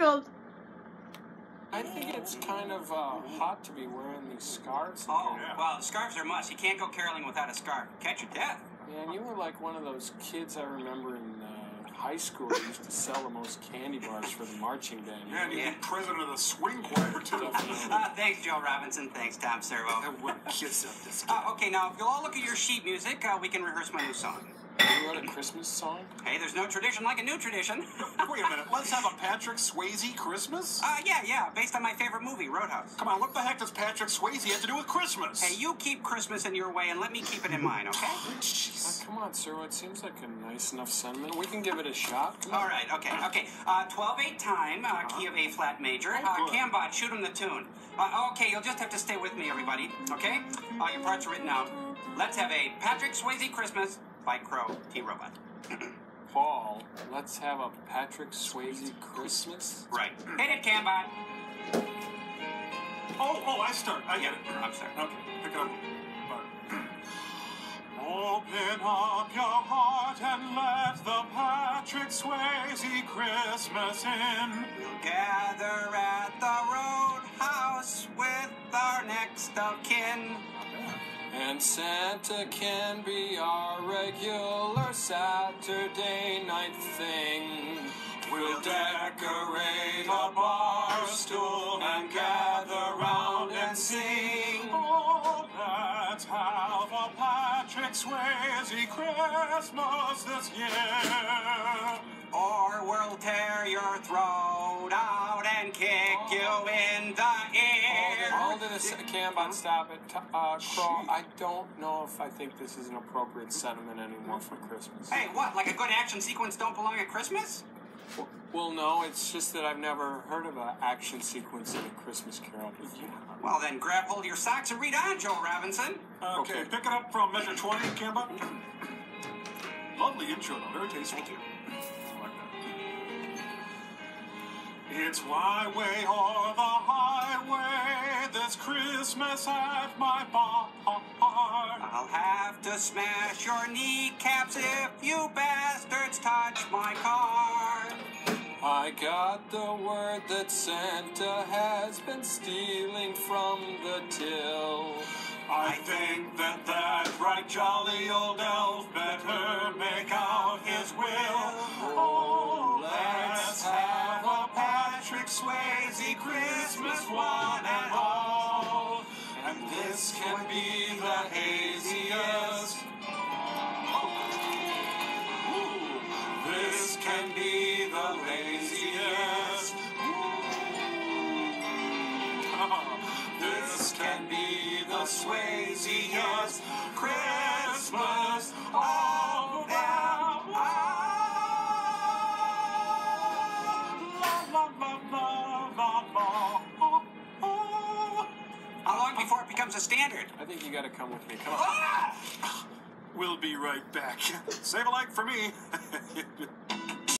Gold. I think it's kind of uh, hot to be wearing these scarves. Oh, again. well, scarves are must. You can't go caroling without a scarf. Catch your death. Man, you were like one of those kids I remember in uh, high school who used to sell the most candy bars for the marching band. Yeah, and you Yeah. be president of the swing choir, too. Definitely. Ah, thanks, Joel Robinson. Thanks, Tom Servo. I would kiss up this Uh, okay, now, if you'll all look at your sheet music, uh, we can rehearse my new song. You wrote a Christmas song? Hey, there's no tradition like a new tradition. Wait a minute, let's have a Patrick Swayze Christmas? uh, yeah, yeah, based on my favorite movie, Roadhouse. Come on, what the heck does Patrick Swayze have to do with Christmas? Hey, you keep Christmas in your way and let me keep it in mine, okay? Uh, Jeez. come on, sir. It seems like a nice enough sentiment. We can give it a shot. Come on. All right, okay, okay. Uh, 12-8 time, uh, key of A flat major. Uh. Cambot, shoot him the tune. Uh, okay, you'll just have to stay with me, everybody, okay? Uh, your parts are written out. Let's have a Patrick Swayze Christmas by Crow T Robot. Paul, let's have a Patrick Swayze Christmas. Right. Hit it, Cambot. Oh, oh, I start. I get it. I'm sorry. Okay, pick it up. Open up your heart and let the Patrick Swayze Christmas in. We'll gather at the roadhouse with our next of kin. And Santa can be our regular Saturday night thing. We'll decorate a bar stool and gather round and sing. Oh, let's have a Patrick Swayze Christmas this year. Or we'll tear your throat out ear. Hold it a sec, stop it. T- Uh, Crow, I don't know if I think this is an appropriate sentiment anymore for Christmas. Hey, what? Like a good action sequence don't belong at Christmas? Well, no, it's just that I've never heard of an action sequence in a Christmas Carol. Yeah. Well, then grab hold of your socks and read on, Joel Robinson. Okay, Okay. pick it up from measure 20, Cambot. Lovely intro, though. Very tasteful. Thank you. I like that. It's my way or the highway this Christmas at my bar. I'll have to smash your kneecaps if you bastards touch my car. I got the word that Santa has been stealing from the till. I think that that right jolly old elf better make out his will. Oh, oh let's have a Patrick Swayze Christmas one be the. This can be the Swayziest Christmas all. La, la, la, la, la, la. How long before it becomes a standard? I think you got to come with me. Come on. Ah! We'll be right back. Save a like for me.